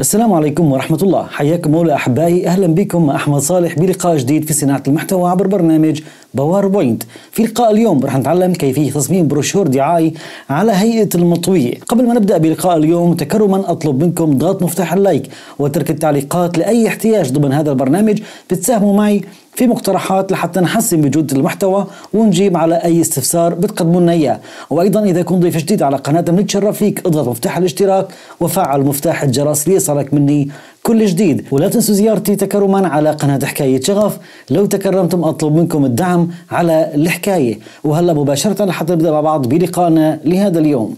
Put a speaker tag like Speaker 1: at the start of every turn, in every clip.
Speaker 1: السلام عليكم ورحمة الله. حياكم الله أحبائي. أهلا بكم. أحمد صالح بلقاء جديد في صناعة المحتوى عبر برنامج PowerPoint في لقاء اليوم رح نتعلم كيفية تصميم بروشور دعائي على هيئة المطوية. قبل ما نبدأ بلقاء اليوم تكرما أطلب منكم ضغط مفتاح ال like وترك التعليقات لأي احتياج ضمن هذا البرنامج. بتساهموا معي في مقترحات لحتى نحسن بجودة المحتوى ونجيب على أي استفسار بتقدموا لنا إياه. وأيضا إذا كنت ضيف جديد على قناتنا بنتشرف فيك. اضغط مفتاح الاشتراك وفعل مفتاح الجرس ليصلك مني. كل جديد. ولا تنسوا زيارتي تكرما على قناة حكاية شغف. لو تكرمتم أطلب منكم الدعم على الحكاية. وهلأ مباشرة لحتى نبدأ مع بعض بلقائنا لهذا اليوم.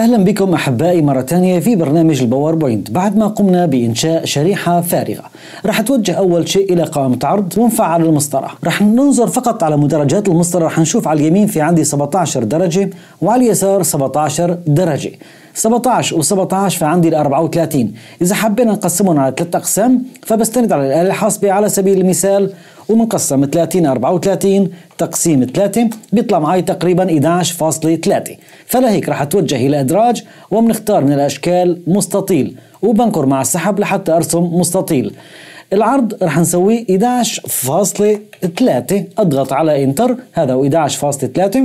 Speaker 1: أهلا بكم أحبائي مرة ثانية في برنامج ال PowerPoint. بعد ما قمنا بإنشاء شريحة فارغة. راح توجه أول شيء إلى قائمة عرض ونفعل المسطرة. راح ننظر فقط على مدرجات المسطرة. راح نشوف على اليمين في عندي 17 درجة وعلى اليسار 17 درجة. 17 و17 فعندي ال 34 إذا حبينا نقسمهم على ثلاث أقسام فبستند على الاله الحاسبه على سبيل المثال ومنقسم 30 34 تقسيم 3 بيطلع معي تقريبا 11.3 فلهيك راح أتوجه إلى إدراج وبنختار من الأشكال مستطيل وبنقر مع السحب لحتى أرسم مستطيل. العرض راح نسويه 11.3 أضغط على enter هذا هو 11.3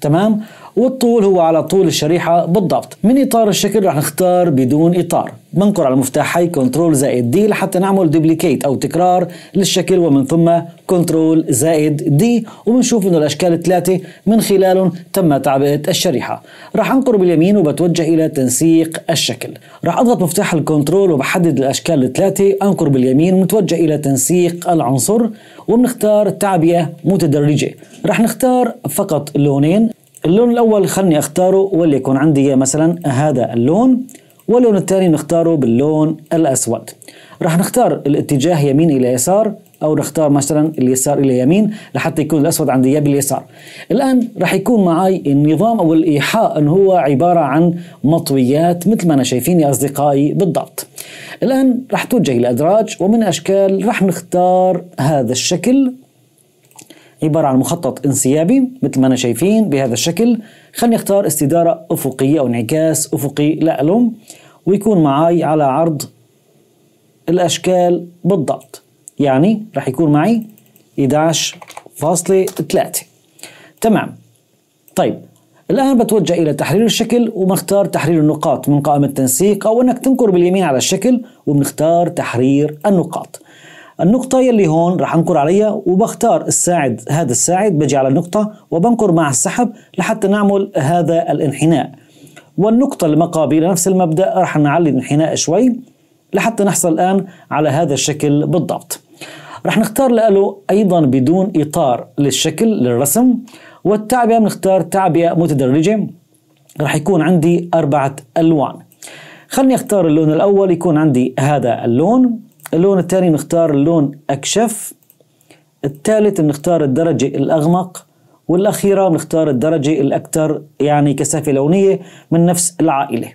Speaker 1: تمام؟ والطول هو على طول الشريحة بالضبط. من إطار الشكل رح نختار بدون إطار. بنقر على مفتاحي control زائد D لحتى نعمل duplicate أو تكرار للشكل ومن ثم control زائد D وبنشوف إنه الأشكال الثلاثة من خلالهم تم تعبئة الشريحة. راح أنقر باليمين وبتوجه إلى تنسيق الشكل. راح أضغط مفتاح الكنترول وبحدد الأشكال الثلاثة. أنقر باليمين ومتوجه إلى تنسيق العنصر. وبنختار تعبئة متدرجة. راح نختار فقط لونين. اللون الأول خلني أختاره وليكن عندي مثلا هذا اللون واللون الثاني نختاره باللون الأسود. راح نختار الاتجاه يمين إلى يسار أو نختار مثلا اليسار إلى يمين لحتى يكون الأسود عندي باليسار. الآن راح يكون معي النظام أو الإيحاء أنه هو عبارة عن مطويات مثل ما أنا شايفين يا أصدقائي بالضبط. الآن راح توجه إلى أدراج ومن أشكال راح نختار هذا الشكل. عبارة عن مخطط انسيابي مثل ما أنا شايفين بهذا الشكل. خليني أختار استدارة أفقية أو انعكاس أفقي لألوم ويكون معي على عرض الأشكال بالضبط. يعني راح يكون معي 11.3 تمام. طيب. الآن بتوجه إلى تحرير الشكل وبنختار تحرير النقاط من قائمة تنسيق أو أنك تنكر باليمين على الشكل وبنختار تحرير النقاط. النقطة يلي هون راح انكر عليها وبختار الساعد هذا الساعد بجي على النقطة وبنكر مع السحب لحتى نعمل هذا الانحناء. والنقطة المقابلة نفس المبدأ راح نعلي الانحناء شوي لحتى نحصل الآن على هذا الشكل بالضبط. راح نختار له أيضا بدون إطار للشكل للرسم والتعبئة بنختار تعبئة متدرجة. راح يكون عندي أربعة ألوان. خلني أختار اللون الأول يكون عندي هذا اللون. اللون الثاني نختار اللون أكشف الثالث بنختار الدرجة الأغمق والأخيرة بنختار الدرجة الأكثر يعني كثافة لونية من نفس العائلة.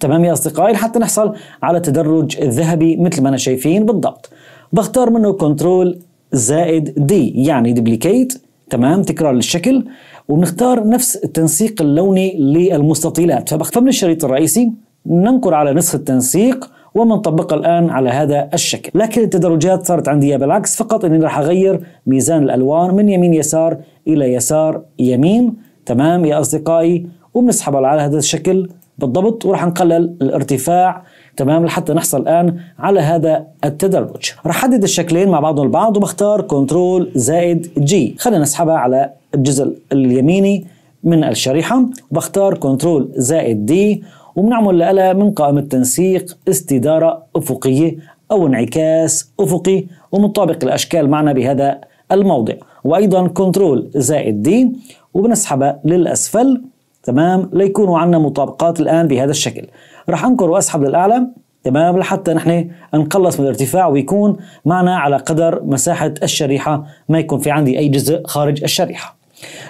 Speaker 1: تمام يا أصدقائي؟ حتى نحصل على تدرج الذهبي مثل ما أنا شايفين بالضبط. بختار منه كنترول زائد دي يعني دبليكيت تمام؟ تكرار للشكل. وبنختار نفس التنسيق اللوني للمستطيلات. فمن الشريط الرئيسي. ننقر على نسخ التنسيق. ومنطبقها الآن على هذا الشكل. لكن التدرجات صارت عندي بالعكس فقط أني راح أغير ميزان الألوان من يمين يسار إلى يسار يمين. تمام يا أصدقائي؟ وبنسحب على هذا الشكل بالضبط وراح نقلل الارتفاع. تمام؟ لحتى نحصل الآن على هذا التدرج. راح أحدد الشكلين مع بعضهم البعض وبختار control زائد G خلينا نسحبها على الجزء اليميني من الشريحة. وبختار control زائد D وبنعمل لها من قائمة تنسيق استدارة أفقية أو انعكاس أفقي ومطابق الأشكال معنا بهذا الموضع. وأيضا control زائد D وبنسحبها للأسفل. تمام؟ ليكونوا عندنا مطابقات الآن بهذا الشكل. راح أنقر وأسحب للأعلى. تمام؟ لحتى نحن نقلص من الارتفاع ويكون معنا على قدر مساحة الشريحة ما يكون في عندي أي جزء خارج الشريحة.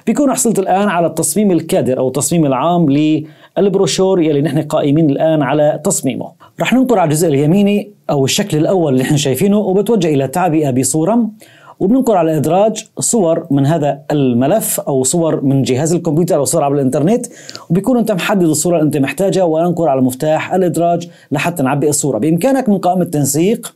Speaker 1: بيكون حصلت الآن على التصميم الكادر أو التصميم العام البروشور يلي نحن قائمين الآن على تصميمه. رح ننقر على الجزء اليميني أو الشكل الأول اللي نحن شايفينه وبتوجه إلى تعبئة بصورة. وبننقر على إدراج صور من هذا الملف أو صور من جهاز الكمبيوتر أو صور عبر الإنترنت. وبيكون أنت محدد الصورة اللي أنت محتاجها وننقر على مفتاح الإدراج لحتى نعبي الصورة. بإمكانك من قائمة التنسيق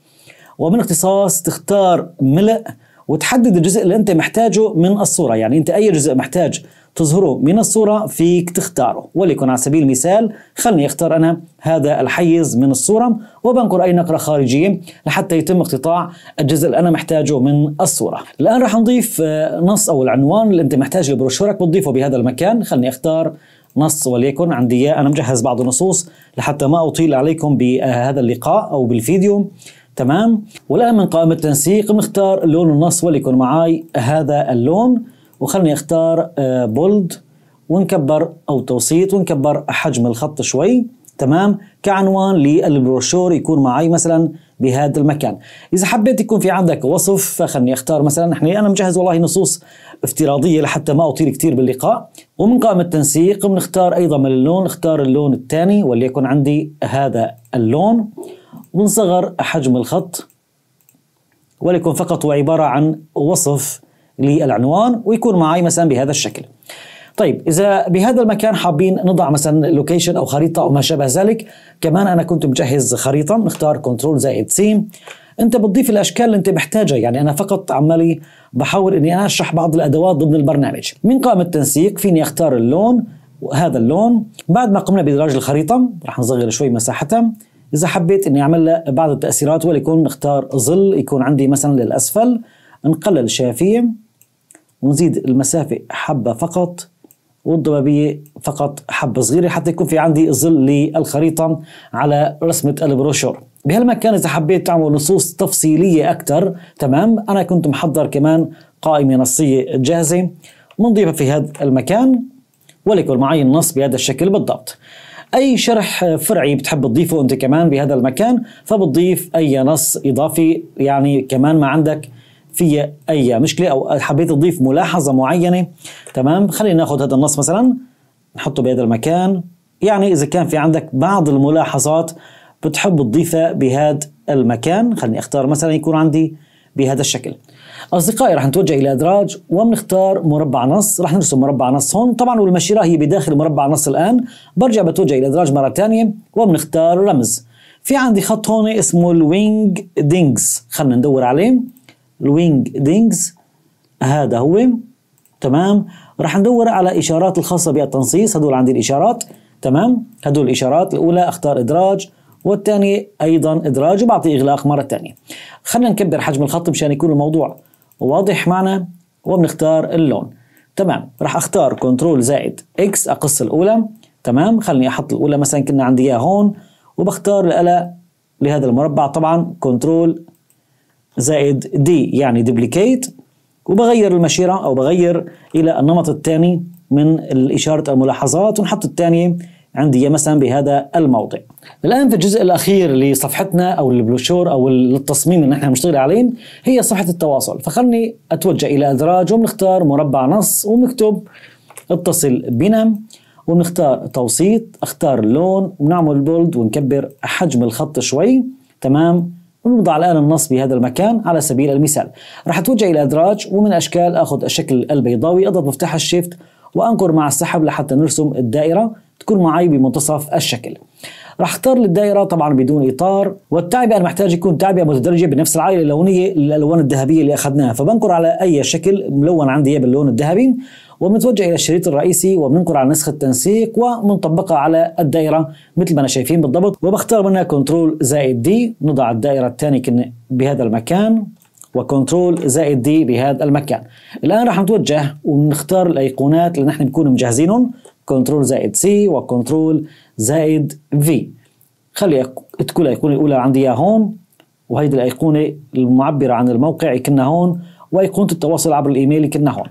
Speaker 1: ومن اختصاص تختار ملء وتحدد الجزء اللي أنت محتاجه من الصورة. يعني أنت أي جزء محتاج تظهره من الصورة فيك تختاره. وليكن على سبيل المثال خلني أختار أنا هذا الحيز من الصورة وبنقر أي نقرة خارجية لحتى يتم اقتطاع الجزء اللي أنا محتاجه من الصورة. الآن راح نضيف آه، نص أو العنوان اللي أنت محتاج لبروشورك بتضيفه بهذا المكان. خلني أختار نص وليكن عندي أنا مجهز بعض النصوص لحتى ما أطيل عليكم بهذا اللقاء أو بالفيديو. تمام؟ والآن من قائمة التنسيق بنختار لون النص وليكن معي هذا اللون. وخلني أختار بولد آه، ونكبر أو توسيط ونكبر حجم الخط شوي. تمام؟ كعنوان للبروشور يكون معي مثلا بهذا المكان. إذا حبيت يكون في عندك وصف فخلني أختار مثلا. نحن أنا مجهز والله نصوص افتراضية لحتى ما أطيل كثير باللقاء. ومن قائمة التنسيق بنختار أيضا من اللون اختار اللون الثاني وليكن عندي هذا اللون. ونصغر حجم الخط وليكن فقط هو عبارة عن وصف. للعنوان ويكون معي مثلا بهذا الشكل. طيب إذا بهذا المكان حابين نضع مثلا location أو خريطة أو ما شابه ذلك كمان أنا كنت مجهز خريطة نختار control زائد C أنت بتضيف الأشكال اللي أنت محتاجها يعني أنا فقط عمالي بحاول إني أنا أشرح بعض الأدوات ضمن البرنامج. من قائمة التنسيق فيني أختار اللون وهذا اللون. بعد ما قمنا بإدراج الخريطة راح نصغر شوي مساحتها. إذا حبيت إني أعمل لها بعض التأثيرات وليكن نختار ظل يكون عندي مثلا للأسفل نقلل الشافيه ونزيد المسافة حبة فقط والضبابية فقط حبة صغيرة حتى يكون في عندي ظل للخريطة على رسمة البروشور. بهالمكان إذا حبيت تعمل نصوص تفصيلية أكثر تمام أنا كنت محضر كمان قائمة نصية جاهزة بنضيفها في هذا المكان وليكن معي النص بهذا الشكل بالضبط. أي شرح فرعي بتحب تضيفه أنت كمان بهذا المكان فبتضيف أي نص إضافي يعني كمان ما عندك في أي مشكلة أو حبيت تضيف ملاحظة معينة. تمام؟ خلينا ناخذ هذا النص مثلا. نحطه بهذا المكان. يعني إذا كان في عندك بعض الملاحظات بتحب تضيفها بهذا المكان خليني أختار مثلا يكون عندي بهذا الشكل. أصدقائي رح نتوجه إلى أدراج وبنختار مربع نص. رح نرسم مربع نص هون. طبعا والمشيرة هي بداخل مربع نص الآن. برجع بتوجه إلى أدراج مرة ثانية وبنختار رمز. في عندي خط هون اسمه ال Wingdings. خلينا ندور عليه. ال Wingdings هذا هو. تمام. راح ندور على إشارات الخاصة بالتنصيص هدول عندي الإشارات. تمام. هدول الإشارات الأولى أختار إدراج والثانية أيضا إدراج وبعطي إغلاق مرة ثانية. خلينا نكبر حجم الخط مشان يكون الموضوع واضح معنا وبنختار اللون. تمام. راح أختار control زائد X أقص الأولى. تمام. خليني أحط الأولى مثلا كنا عندي إياها هون وبختار الألأ لهذا المربع. طبعا Control زائد D يعني duplicate وبغير المشيرة أو بغير إلى النمط الثاني من إشارة الملاحظات ونحط الثانية عندي مثلا بهذا الموضع الآن في الجزء الأخير لصفحتنا أو البروشور أو التصميم اللي نحن بنشتغل عليه هي صفحة التواصل. فخلني أتوجه إلى أدراج وبنختار مربع نص وبنكتب اتصل بنا ونختار توسيط أختار اللون ونعمل بولد ونكبر حجم الخط شوي. تمام؟ ونوضع الآن النص بهذا المكان على سبيل المثال. راح أتوجه إلى أدراج ومن أشكال أخذ الشكل البيضاوي أضغط مفتاح الشيفت وأنقر مع السحب لحتى نرسم الدائرة تكون معي بمنتصف الشكل. راح اختار للدائرة طبعا بدون إطار والتعبئة أنا محتاج يكون تعبئة متدرجة بنفس العائلة اللونية للألوان الذهبية اللي أخذناها. فبنقر على أي شكل ملون عندي باللون الذهبي وبنتوجه إلى الشريط الرئيسي وبننقر على نسخ التنسيق وبنطبقها على الدائرة مثل ما أنا شايفين بالضبط. وبختار منها Control زائد D. نضع الدائرة الثانية بهذا المكان و Control زائد D بهذا المكان. الآن راح نتوجه ونختار الأيقونات اللي نحن بنكون مجهزينهم. Control زائد C و Control زائد V خلي تكون الأيقونة الأولى عندي إياها هون وهيدي الأيقونة المعبرة عن الموقع كنا هون وأيقونة التواصل عبر الإيميل كنا هون.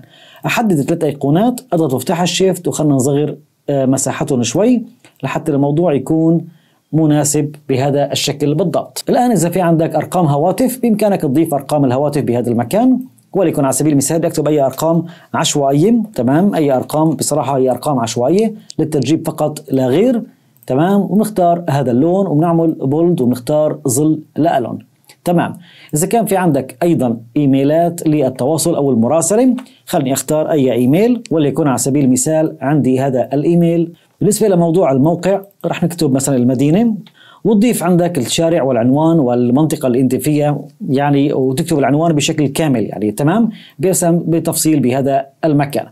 Speaker 1: أحدد ثلاث أيقونات أضغط مفتاح الشيفت وخلنا نصغر آه، مساحتهم شوي لحتى الموضوع يكون مناسب بهذا الشكل بالضبط. الآن إذا في عندك أرقام هواتف بإمكانك تضيف أرقام الهواتف بهذا المكان وليكن على سبيل المثال اكتب أي أرقام عشوائية تمام؟ أي أرقام بصراحة هي أرقام عشوائية للترجيب فقط لا غير. تمام؟ وبنختار هذا اللون وبنعمل بولد وبنختار ظل لألون. تمام. إذا كان في عندك أيضا إيميلات للتواصل أو المراسلة خلني أختار أي إيميل وليكن على سبيل المثال عندي هذا الإيميل. بالنسبة لموضوع الموقع رح نكتب مثلا المدينة. وتضيف عندك الشارع والعنوان والمنطقة اللي أنت فيها يعني وتكتب العنوان بشكل كامل يعني تمام؟ باسم بتفصيل بهذا المكان.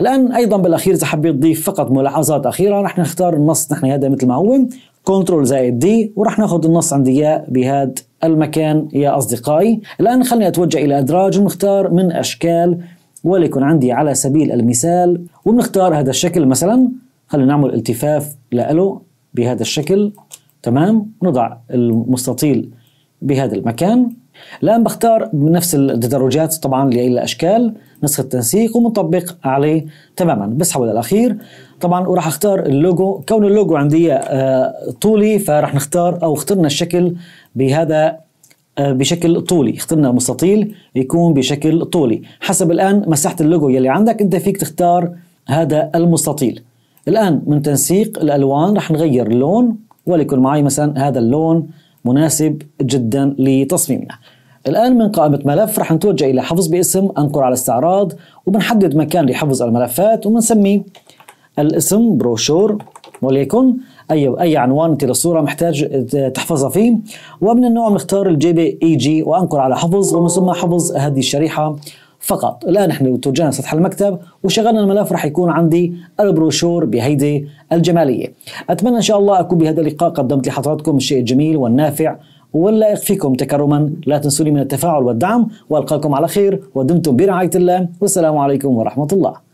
Speaker 1: الآن أيضا بالأخير إذا حبيت تضيف فقط ملاحظات أخيرة رح نختار النص نحن هذا مثل ما هو كنترول زائد دي ورح ناخذ النص عندي اياه بهذا المكان يا أصدقائي. الآن خليني أتوجه إلى أدراج ونختار من أشكال وليكن عندي على سبيل المثال وبنختار هذا الشكل مثلا. خلينا نعمل التفاف له بهذا الشكل. تمام؟ نضع المستطيل بهذا المكان. الآن بختار نفس التدرجات طبعا للأشكال نسخ التنسيق ومطبق عليه تماما. بسحب الأخير طبعا وراح أختار اللوجو. كون اللوجو عندي آه، طولي فراح نختار أو اخترنا الشكل بهذا آه، بشكل طولي. اخترنا مستطيل يكون بشكل طولي. حسب الآن مساحة اللوجو يلي عندك أنت فيك تختار هذا المستطيل. الآن من تنسيق الألوان راح نغير اللون. وليكن معي مثلا هذا اللون مناسب جدا لتصميمنا. الآن من قائمة ملف رح نتوجه إلى حفظ باسم أنقر على استعراض وبنحدد مكان لحفظ الملفات وبنسميه. الاسم بروشور وليكن اي أي عنوان أنت للصورة محتاج تحفظها فيه. ومن النوع بنختار ال JPEG وأنقر على حفظ ومن ثم حفظ هذه الشريحة. فقط. الآن إحنا توجهنا سطح المكتب وشغلنا الملف راح يكون عندي البروشور بهيدي الجمالية. أتمنى إن شاء الله أكون بهذا اللقاء قدمت لحضراتكم الشيء الجميل والنافع واللائق فيكم تكرما. لا تنسوني من التفاعل والدعم وألقاكم على خير ودمتم برعاية الله والسلام عليكم ورحمة الله.